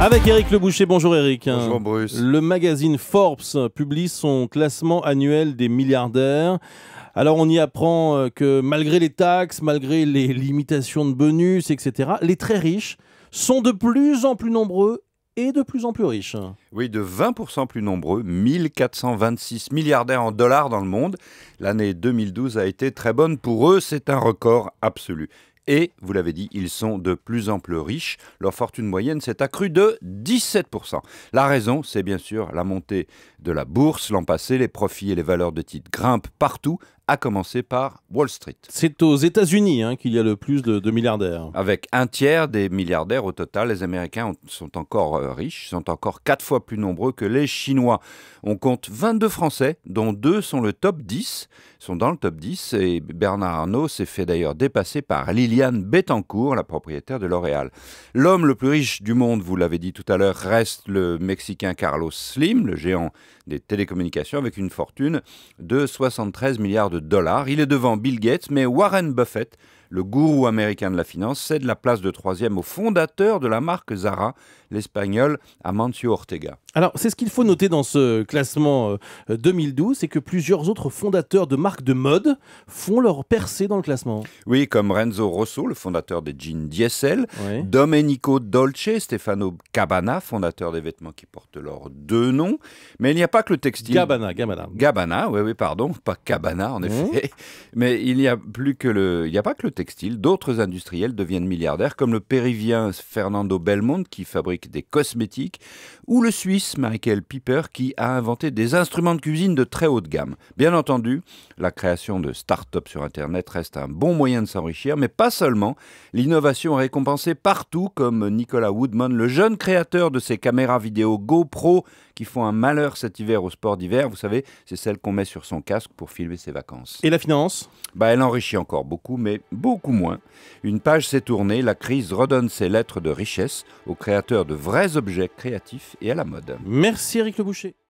Avec Eric Le Boucher, bonjour Eric. Bonjour Bruce. Le magazine Forbes publie son classement annuel des milliardaires. Alors on y apprend euh, que malgré les taxes, malgré les limitations de bonus, etc., les très riches sont de plus en plus nombreux et de plus en plus riches. Oui, de 20% plus nombreux, 1426 milliardaires en dollars dans le monde. L'année 2012 a été très bonne pour eux, c'est un record absolu. Et, vous l'avez dit, ils sont de plus en plus riches. Leur fortune moyenne s'est accrue de 17%. La raison, c'est bien sûr la montée de la bourse. L'an passé, les profits et les valeurs de titres grimpent partout, à commencer par Wall Street. C'est aux États-Unis hein, qu'il y a le plus de, milliardaires. Avec un tiers des milliardaires au total, les Américains sont encore euh, riches, sont encore quatre fois plus nombreux que les Chinois. On compte 22 Français, dont deux sont le top 10, sont dans le top 10, et Bernard Arnault s'est fait d'ailleurs dépasser par Liliane Bettencourt, la propriétaire de L'Oréal. L'homme le plus riche du monde, vous l'avez dit tout à l'heure, reste le Mexicain Carlos Slim, le géant des télécommunications, avec une fortune de 73 milliards Il est devant Bill Gates, mais Warren Buffett, le gourou américain de la finance, cède la place de troisième au fondateur de la marque Zara, l'espagnol Amancio Ortega. Alors, c'est ce qu'il faut noter dans ce classement 2012, euh, c'est que plusieurs autres fondateurs de marques de mode font leur percée dans le classement. Oui, comme Renzo Rosso, le fondateur des jeans Diesel, Domenico Dolce, Stefano Cabana, fondateur des vêtements qui portent leurs deux noms. Mais il n'y a pas que le textile. Gabbana, Gabbana. Gabbana, oui, oui, pardon, pas Cabana en mmh. effet. Mais il n'y a plus que le, il n'y a pas que le textile. D'autres industriels deviennent milliardaires, comme le péruvien Fernando Belmont qui fabrique des cosmétiques, ou le Suisse Michael Piper qui a inventé des instruments de cuisine de très haute gamme. Bien entendu, la création de start-up sur Internet reste un bon moyen de s'enrichir, mais pas seulement. L'innovation est récompensée partout, comme Nicolas Woodman, le jeune créateur de ces caméras vidéo GoPro qui font un malheur cet hiver au sport d'hiver. Vous savez, c'est celle qu'on met sur son casque pour filmer ses vacances. Et la finance? Bah, Elle enrichit encore beaucoup, mais beaucoup moins. Une page s'est tournée, la crise redonne ses lettres de richesse aux créateurs de vrais objets créatifs et à la mode. Merci Eric Le Boucher.